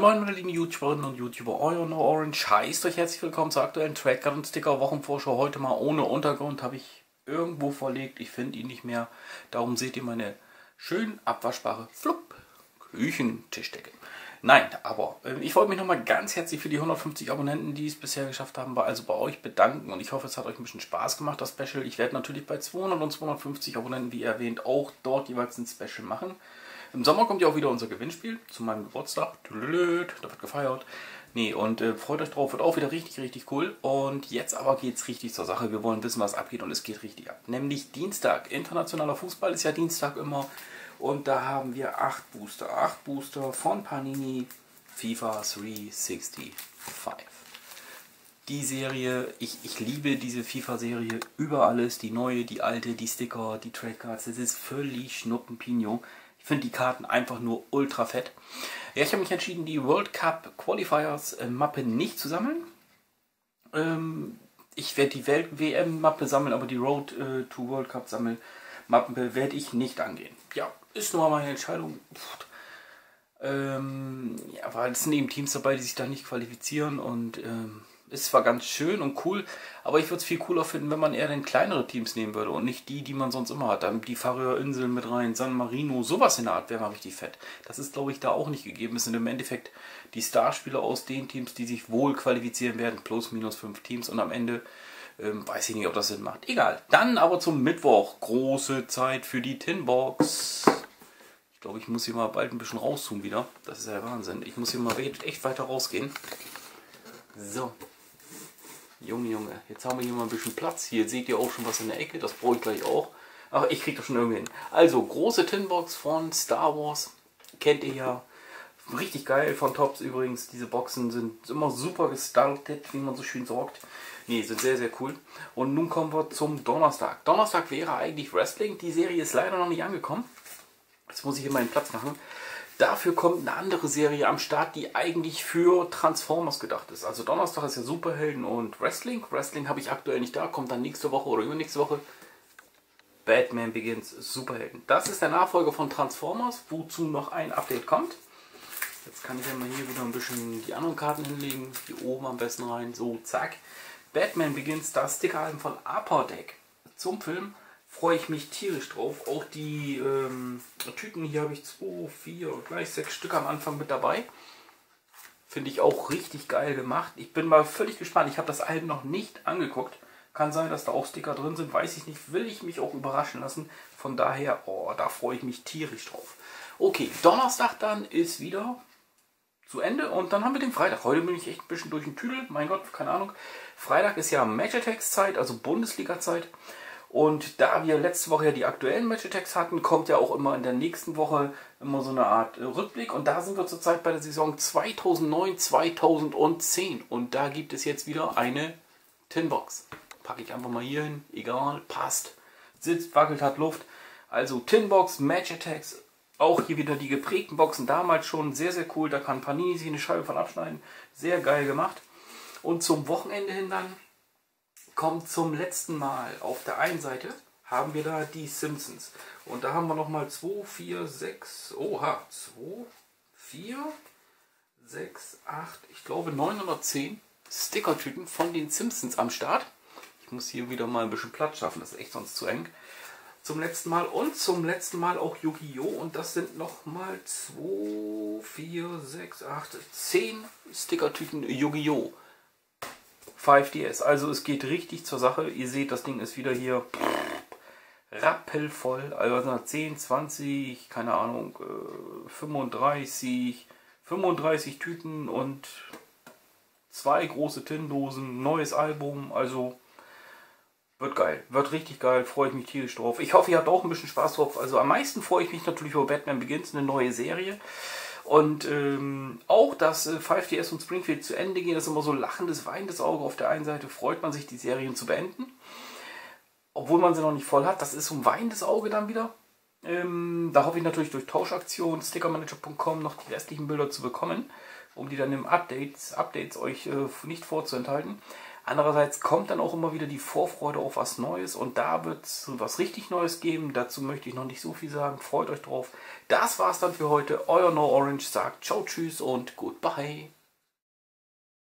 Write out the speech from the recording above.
Moin meine lieben YouTuberinnen und YouTuber, euer No Orange heißt euch herzlich willkommen zur aktuellen Trackcard und Sticker Wochenvorschau. Heute mal ohne Untergrund habe ich irgendwo verlegt, ich finde ihn nicht mehr. Darum seht ihr meine schön abwaschbare Flupp Küchentischdecke. Nein, aber äh, ich wollte mich nochmal ganz herzlich für die 150 Abonnenten, die es bisher geschafft haben, bei, also bei euch bedanken. Und ich hoffe, es hat euch ein bisschen Spaß gemacht, das Special. Ich werde natürlich bei 200 und 250 Abonnenten, wie erwähnt, auch dort jeweils ein Special machen. Im Sommer kommt ja auch wieder unser Gewinnspiel zu meinem Geburtstag. Da wird gefeiert. Nee, und äh, freut euch drauf, wird auch wieder richtig, richtig cool. Und jetzt aber geht es richtig zur Sache. Wir wollen wissen, was abgeht und es geht richtig ab. Nämlich Dienstag. Internationaler Fußball ist ja Dienstag immer. Und da haben wir acht Booster. Acht Booster von Panini FIFA 365. Die Serie, ich, ich liebe diese FIFA-Serie über alles. Die neue, die alte, die Sticker, die Trackcards. Das ist völlig Schnuppenpinio. Ich finde die Karten einfach nur ultra fett. Ja, ich habe mich entschieden, die World Cup Qualifiers äh, Mappe nicht zu sammeln. Ähm, ich werde die Welt-WM-Mappe sammeln, aber die Road äh, to World Cup sammeln Mappe werde ich nicht angehen. Ja, ist nur meine Entscheidung. Ähm, ja, weil es sind eben Teams dabei, die sich da nicht qualifizieren und ähm, ist zwar ganz schön und cool, aber ich würde es viel cooler finden, wenn man eher den kleinere Teams nehmen würde und nicht die, die man sonst immer hat. Dann die Färöerinseln mit rein, San Marino, sowas in der Art wäre mal richtig fett. Das ist, glaube ich, da auch nicht gegeben. Es sind im Endeffekt die Starspieler aus den Teams, die sich wohl qualifizieren werden, plus minus fünf Teams und am Ende ähm, weiß ich nicht, ob das Sinn macht. Egal. Dann aber zum Mittwoch. Große Zeit für die Tinbox. Ich glaube, ich muss hier mal bald ein bisschen rauszoomen wieder. Das ist ja Wahnsinn. Ich muss hier mal echt weiter rausgehen. So. Junge, Junge, jetzt haben wir hier mal ein bisschen Platz. Hier seht ihr auch schon was in der Ecke, das brauche ich gleich auch. Ach, ich kriege das schon irgendwie hin. Also, große Tinbox von Star Wars. Kennt ihr ja. Richtig geil von Tops übrigens. Diese Boxen sind immer super gestartet, wie man so schön sagt. Nee, sind sehr, sehr cool. Und nun kommen wir zum Donnerstag. Donnerstag wäre eigentlich Wrestling. Die Serie ist leider noch nicht angekommen. Jetzt muss ich hier meinen Platz machen. Dafür kommt eine andere Serie am Start, die eigentlich für Transformers gedacht ist. Also Donnerstag ist ja Superhelden und Wrestling. Wrestling habe ich aktuell nicht da, kommt dann nächste Woche oder übernächste Woche. Batman Begins Superhelden. Das ist der Nachfolger von Transformers, wozu noch ein Update kommt. Jetzt kann ich ja mal hier wieder ein bisschen die anderen Karten hinlegen. Hier oben am besten rein. So, zack. Batman Begins, das Stickeralbum von Upper Deck zum Film freue ich mich tierisch drauf. Auch die ähm, Tüten hier habe ich zwei, vier, gleich sechs Stück am Anfang mit dabei. Finde ich auch richtig geil gemacht. Ich bin mal völlig gespannt. Ich habe das Album noch nicht angeguckt. Kann sein, dass da auch Sticker drin sind. Weiß ich nicht. Will ich mich auch überraschen lassen. Von daher, oh, da freue ich mich tierisch drauf. Okay, Donnerstag dann ist wieder zu Ende. Und dann haben wir den Freitag. Heute bin ich echt ein bisschen durch den Tüdel. Mein Gott, keine Ahnung. Freitag ist ja Match Attacks Zeit, also Bundesliga-Zeit. Und da wir letzte Woche ja die aktuellen Match-Attacks hatten, kommt ja auch immer in der nächsten Woche immer so eine Art äh, Rückblick. Und da sind wir zurzeit bei der Saison 2009-2010. Und da gibt es jetzt wieder eine Tinbox. Packe ich einfach mal hier hin. Egal, passt. Sitzt, wackelt, hat Luft. Also Tinbox, Match-Attacks. Auch hier wieder die geprägten Boxen. Damals schon sehr, sehr cool. Da kann Panini sich eine Scheibe von abschneiden. Sehr geil gemacht. Und zum Wochenende hin dann kommt zum letzten Mal. Auf der einen Seite haben wir da die Simpsons. Und da haben wir nochmal 2, 4, 6, oha, 2, 4, 6, 8, ich glaube 910 Stickertüten von den Simpsons am Start. Ich muss hier wieder mal ein bisschen Platz schaffen, das ist echt sonst zu eng. Zum letzten Mal und zum letzten Mal auch Yu-Gi-Oh! Und das sind nochmal 2, 4, 6, 8, 10 Stickertüten Yu-Gi-Oh! 5DS. Also es geht richtig zur Sache. Ihr seht, das Ding ist wieder hier rappelvoll. Also 10, 20, keine Ahnung, 35, äh, 35 Tüten und zwei große Tinndosen, neues Album. Also wird geil, wird richtig geil, freue ich mich tierisch drauf. Ich hoffe, ihr habt auch ein bisschen Spaß drauf. Also am meisten freue ich mich natürlich über Batman Begins, eine neue Serie. Und ähm, auch, dass äh, 5DS und Springfield zu Ende gehen, das ist immer so lachendes, weinendes Auge. Auf der einen Seite freut man sich, die Serien zu beenden, obwohl man sie noch nicht voll hat. Das ist so ein weinendes Auge dann wieder. Ähm, da hoffe ich natürlich durch Tauschaktionen, stickermanager.com noch die restlichen Bilder zu bekommen, um die dann im Updates, Updates euch äh, nicht vorzuenthalten. Andererseits kommt dann auch immer wieder die Vorfreude auf was Neues und da wird es was richtig Neues geben. Dazu möchte ich noch nicht so viel sagen. Freut euch drauf. Das war's dann für heute. Euer No Orange sagt Ciao, Tschüss und Goodbye.